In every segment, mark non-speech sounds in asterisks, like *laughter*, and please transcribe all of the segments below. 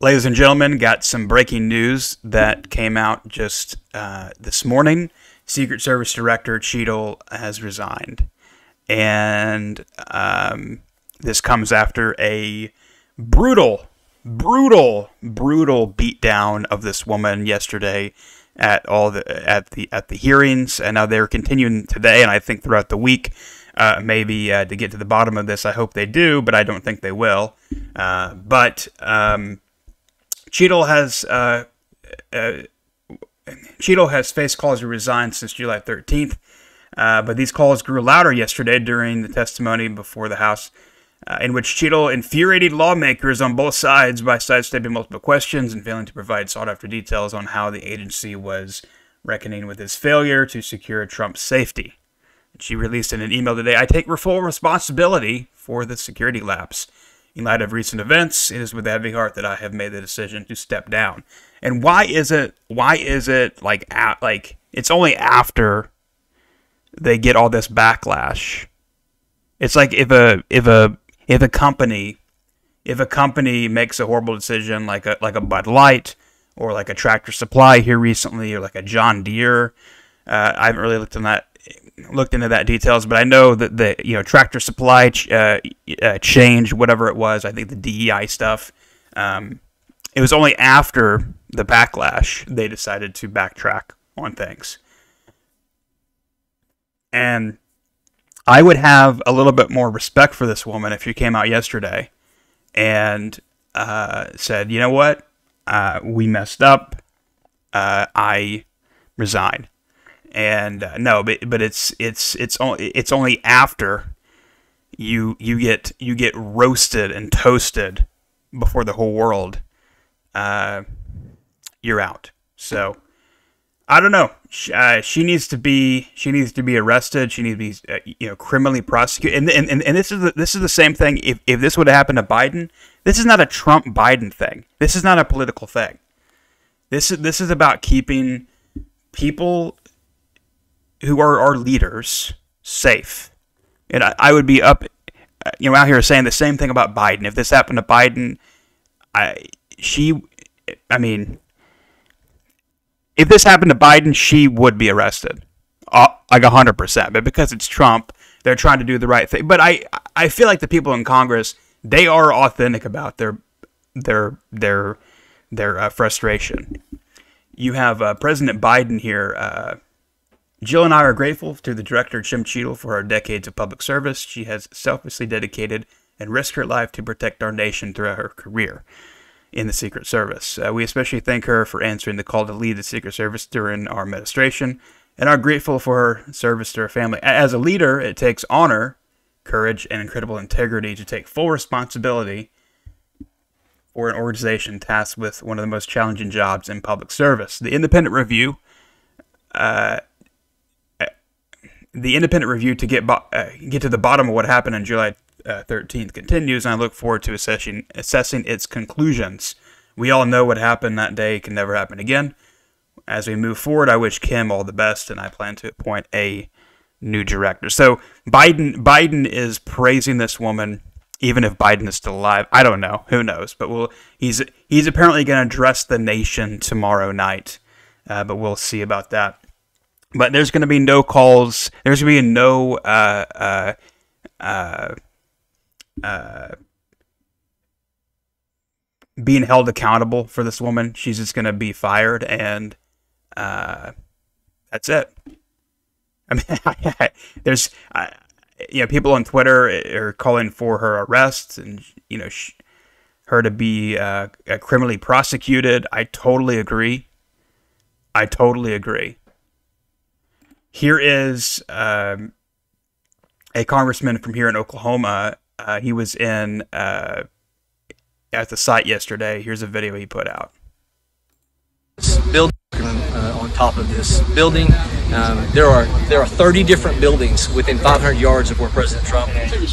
Ladies and gentlemen, got some breaking news that came out just uh, this morning. Secret Service Director Cheatle has resigned. And um, this comes after a brutal, brutal, brutal beatdown of this woman yesterday at all the at the at the hearings, and now they're continuing today, and I think throughout the week. Uh, maybe uh, to get to the bottom of this, I hope they do, but I don't think they will. Uh, but um, Cheatle has uh, uh, Cheatle has faced calls to resign since July 13th, uh, but these calls grew louder yesterday during the testimony before the House, uh, in which Cheatle infuriated lawmakers on both sides by sidestepping multiple questions and failing to provide sought-after details on how the agency was reckoning with his failure to secure Trump's safety. She released in an email today, I take full responsibility for the security lapse. In light of recent events, it is with a heavy heart that I have made the decision to step down. And why is it? Why is it like at, like it's only after they get all this backlash? It's like if a if a if a company if a company makes a horrible decision like a like a Bud Light or like a Tractor Supply here recently or like a John Deere. Uh, I haven't really looked in that looked into that details, but I know that the you know tractor supply ch- uh, uh, change, whatever it was, I think the DEI stuff. Um, it was only after the backlash they decided to backtrack on things, and I would have a little bit more respect for this woman if she came out yesterday and uh, said, "You know what? Uh, we messed up. Uh, I resign." And uh, no, but but it's it's it's only it's only after you you get you get roasted and toasted before the whole world, uh, you're out. So I don't know. She, uh, she needs to be she needs to be arrested. She needs to be uh, you know criminally prosecuted. And, and and this is the, this is the same thing. If if this would have happened to Biden, this is not a Trump Biden thing. This is not a political thing. This is this is about keeping people who are our leaders safe. And I, I would be up, you know, out here saying the same thing about Biden. If this happened to Biden, I she, I mean, if this happened to Biden, she would be arrested, uh, like hundred percent. But because it's Trump, they're trying to do the right thing. But I, I feel like the people in Congress, they are authentic about their, their, their, their uh, frustration. You have uh, President Biden here uh, Jill and I are grateful to the director Kim Cheatle for her decades of public service. She has selflessly dedicated and risked her life to protect our nation throughout her career in the Secret Service. Uh, we especially thank her for answering the call to lead the Secret Service during our administration and are grateful for her service to her family. As a leader, it takes honor, courage, and incredible integrity to take full responsibility for an organization tasked with one of the most challenging jobs in public service. The Independent Review uh, the independent review to get bo- uh, get to the bottom of what happened on July uh, 13th continues, and I look forward to assessing assessing its conclusions. We all know what happened that day can never happen again. As we move forward, I wish Kim all the best, and I plan to appoint a new director. So Biden Biden is praising this woman, even if Biden is still alive. I don't know, who knows? But we'll, he's he's apparently going to address the nation tomorrow night, uh, but we'll see about that but there's going to be no calls. There's going to be no uh, uh, uh, uh, being held accountable for this woman. She's just going to be fired, and uh, that's it. I mean, *laughs* there's uh, you know people on Twitter are calling for her arrest, and you know she, her to be uh, criminally prosecuted. I totally agree. I totally agree. Here is um, a congressman from here in Oklahoma. Uh, he was in uh, at the site yesterday. Here's a video he put out. Building uh, on top of this building. Um, there are there are 30 different buildings within 500 yards of where President Trump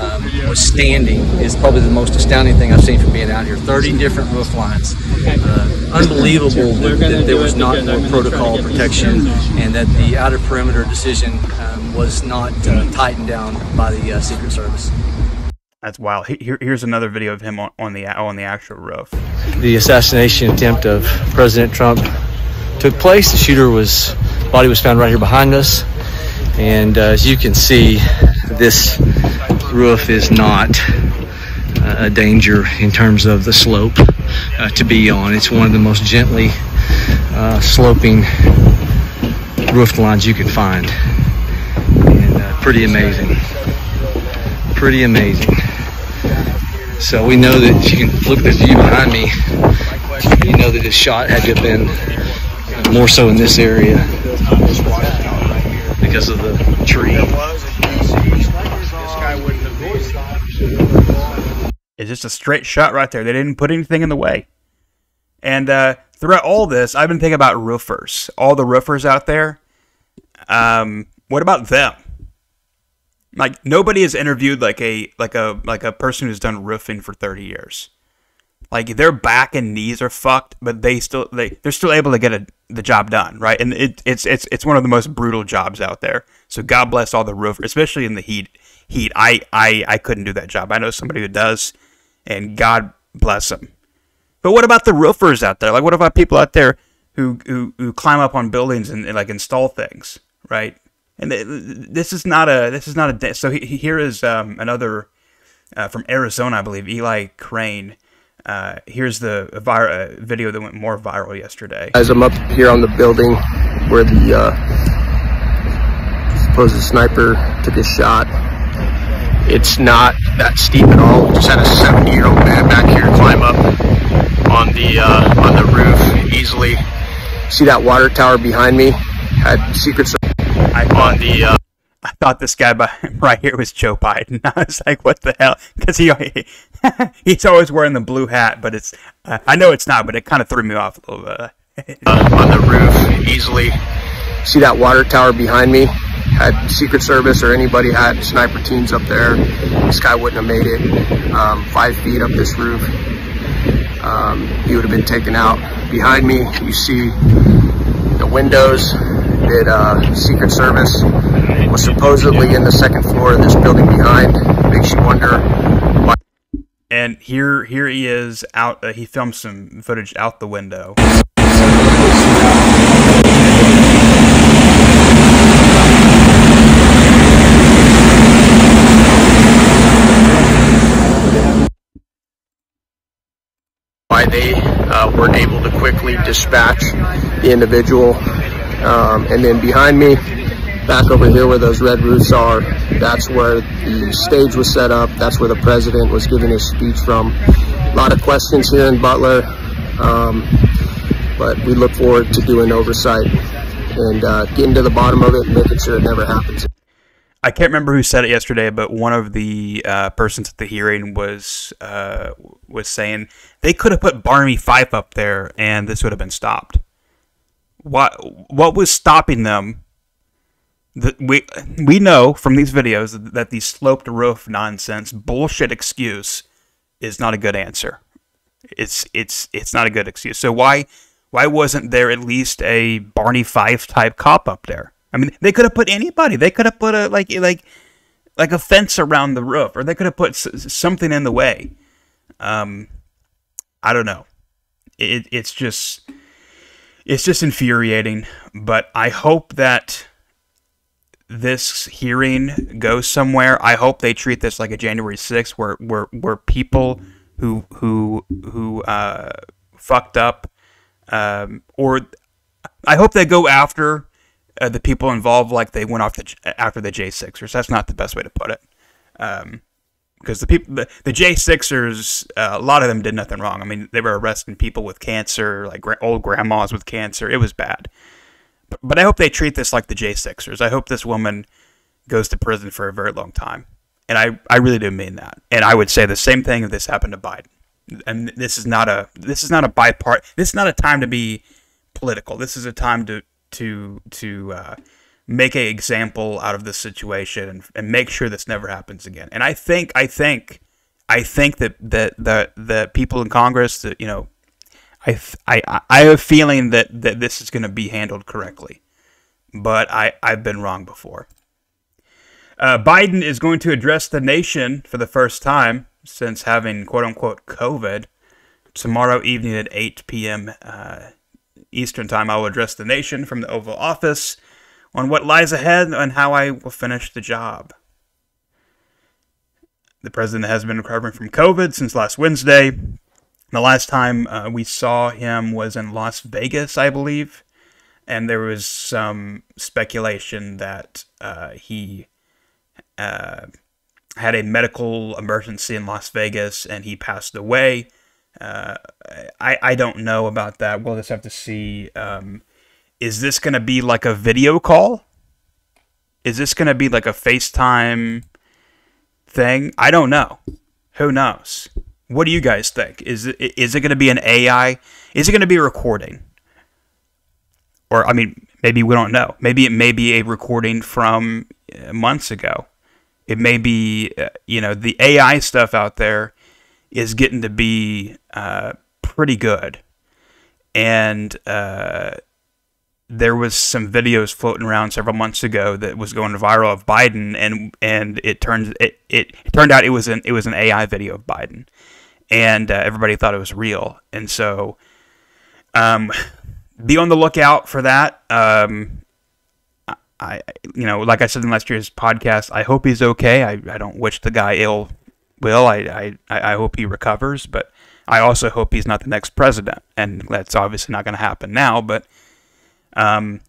um, was standing. Is probably the most astounding thing I've seen from being out here. 30 different roof lines. Uh, unbelievable that, that, there was not more protocol protection and that the outer perimeter decision um, was not uh, tightened down by the uh, Secret Service. That's wild. Here, here's another video of him on, on the on the actual roof. The assassination attempt of President Trump took place. The shooter was body was found right here behind us, and uh, as you can see, this roof is not uh, a danger in terms of the slope uh, to be on. It's one of the most gently uh, sloping roof lines you can find, and uh, pretty amazing. Pretty amazing. So we know that if you can look at this view behind me. You know that this shot had to have been more so in this area because of the tree. It's just a straight shot right there. They didn't put anything in the way. And uh, throughout all this, I've been thinking about roofers. All the roofers out there. Um, what about them? Like nobody has interviewed like a like a like a person who's done roofing for 30 years. Like their back and knees are fucked, but they still they they're still able to get a, the job done, right? And it, it's it's it's one of the most brutal jobs out there. So God bless all the roofers, especially in the heat. Heat, I I I couldn't do that job. I know somebody who does, and God bless them. But what about the roofers out there? Like, what about people out there who who, who climb up on buildings and, and like install things, right? and this is not a this is not a so here is um, another uh, from Arizona, I believe, Eli Crane. Uh, here's the vir- uh, video that went more viral yesterday. As I'm up here on the building where the uh, supposed sniper took a shot, it's not that steep at all. Just had a 70 year old man back here climb up on the uh, on the roof easily. See that water tower behind me? Had Secret Service I thought the uh, I thought this guy by, *laughs* right here was Joe Biden. *laughs* I was like, what the hell? Because he *laughs* he's always wearing the blue hat, but it's uh, I know it's not, but it kind of threw me off a little bit. *laughs* uh, on the roof, easily see that water tower behind me. Had Secret Service or anybody had sniper teams up there, this guy wouldn't have made it. Um, five feet up this roof, um, he would have been taken out. Behind me, you see the windows that uh, Secret Service was supposedly in the second floor of this building behind. Makes you wonder. And here, here he is out. Uh, he filmed some footage out the window. Why they uh, weren't able to quickly dispatch the individual um, and then behind me, back over here where those red roofs are, that's where the stage was set up. That's where the president was giving his speech from. A lot of questions here in Butler, um, but we look forward to doing oversight and uh, getting to the bottom of it and making sure it never happens. I can't remember who said it yesterday, but one of the uh, persons at the hearing was uh, was saying they could have put Barney Fife up there, and this would have been stopped what what was stopping them that we we know from these videos that the sloped roof nonsense bullshit excuse is not a good answer. It's it's it's not a good excuse. So why why wasn't there at least a Barney Fife type cop up there? I mean, they could have put anybody. They could have put a like like like a fence around the roof, or they could have put something in the way. Um, I don't know. It, it's just it's just infuriating. But I hope that this hearing goes somewhere. I hope they treat this like a January 6th, where where where people who who who uh, fucked up, um, or I hope they go after uh, the people involved like they went off the, after the J6ers. That's not the best way to put it. Um, because the people the, the J6ers uh, a lot of them did nothing wrong. I mean, they were arresting people with cancer, like old grandmas with cancer. It was bad. But, I hope they treat this like the J6ers. I hope this woman goes to prison for a very long time. And I, I really do mean that. And I would say the same thing if this happened to Biden. And this is not a this is not a bipart. This is not a time to be political. This is a time to to to uh, make a example out of this situation and, and make sure this never happens again. And I think I think I think that that the the people in Congress that you know I I I have a feeling that that this is going to be handled correctly. But I I've been wrong before. Uh, Biden is going to address the nation for the first time since having quote unquote COVID. Tomorrow evening at 8 p.m. Uh, Eastern Time, I will address the nation from the Oval Office on what lies ahead and how I will finish the job. The president has been recovering from COVID since last Wednesday. The last time uh, we saw him was in Las Vegas, I believe, and there was some speculation that uh, he uh, had a medical emergency in Las Vegas and he passed away. Uh, I I don't know about that. We'll just have to see. Um, is this going to be like a video call? Is this going to be like a FaceTime thing? I don't know. Who knows? What do you guys think? Is it is it going to be an AI? Is it going to be a recording? Or I mean, maybe we don't know. Maybe it may be a recording from uh, months ago. It may be, uh, you know, the AI stuff out there is getting to be uh, pretty good, and uh, there was some videos floating around several months ago that was going viral of Biden, and and it turned it, it, turned out it was an it was an AI video of Biden, and uh, everybody thought it was real, and so, um, be on the lookout for that. Um, I you know, like I said in last year's podcast, I hope he's okay. I, I don't wish the guy ill will. I, I I hope he recovers, but I also hope he's not the next president, and that's obviously not going to happen now, but um,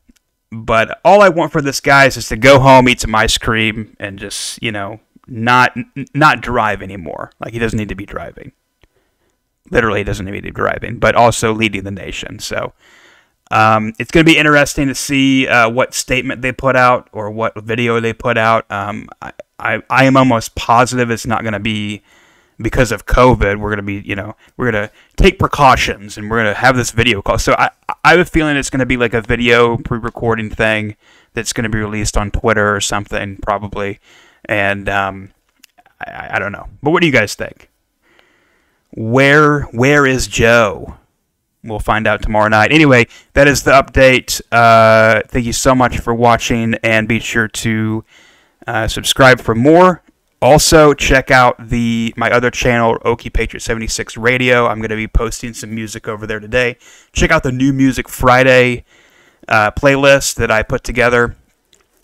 but all I want for this guy is just to go home, eat some ice cream, and just you know not not drive anymore. Like he doesn't need to be driving. Literally, doesn't need to be driving, but also leading the nation. So um, it's going to be interesting to see uh, what statement they put out or what video they put out. Um, I, I I am almost positive it's not going to be because of COVID, we're going to be, you know, we're going to take precautions and we're going to have this video call. So I, I have a feeling it's going to be like a video pre-recording thing that's going to be released on Twitter or something, probably. And um, I, I don't know. But what do you guys think? Where where is Joe? We'll find out tomorrow night. Anyway, that is the update. Uh, thank you so much for watching, and be sure to uh, subscribe for more. Also, check out the my other channel, Okie Patriot 76 Radio. I'm going to be posting some music over there today. Check out the New Music Friday uh, playlist that I put together.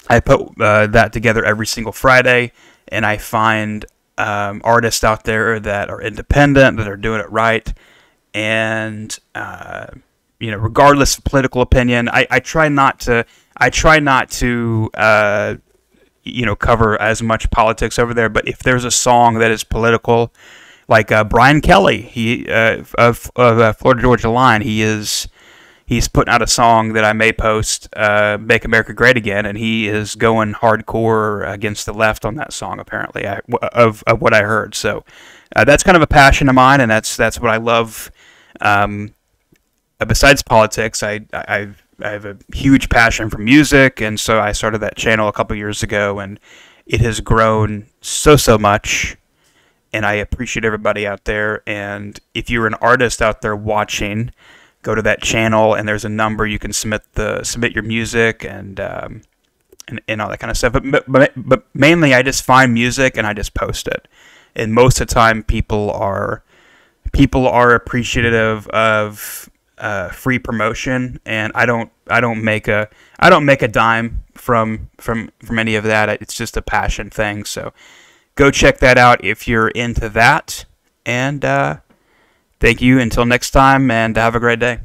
I put uh, that together every single Friday, and I find um, artists out there that are independent, that are doing it right, and uh, you know, regardless of political opinion, I, I try not to. I try not to uh, you know cover as much politics over there. But if there's a song that is political, like uh, Brian Kelly, he uh, of, of uh, Florida Georgia Line, he is he's putting out a song that I may post, uh, "Make America Great Again," and he is going hardcore against the left on that song. Apparently, I, of of what I heard. So uh, that's kind of a passion of mine, and that's that's what I love. Um, besides politics, I I've I have a huge passion for music, and so I started that channel a couple years ago, and it has grown so so much. And I appreciate everybody out there. And if you're an artist out there watching, go to that channel, and there's a number you can submit the submit your music and um, and, and all that kind of stuff. But, but but mainly, I just find music and I just post it. And most of the time, people are people are appreciative of uh, free promotion, and I don't I don't make a I don't make a dime from from from any of that. It's just a passion thing. So go check that out if you're into that. And uh, thank you until next time, and have a great day.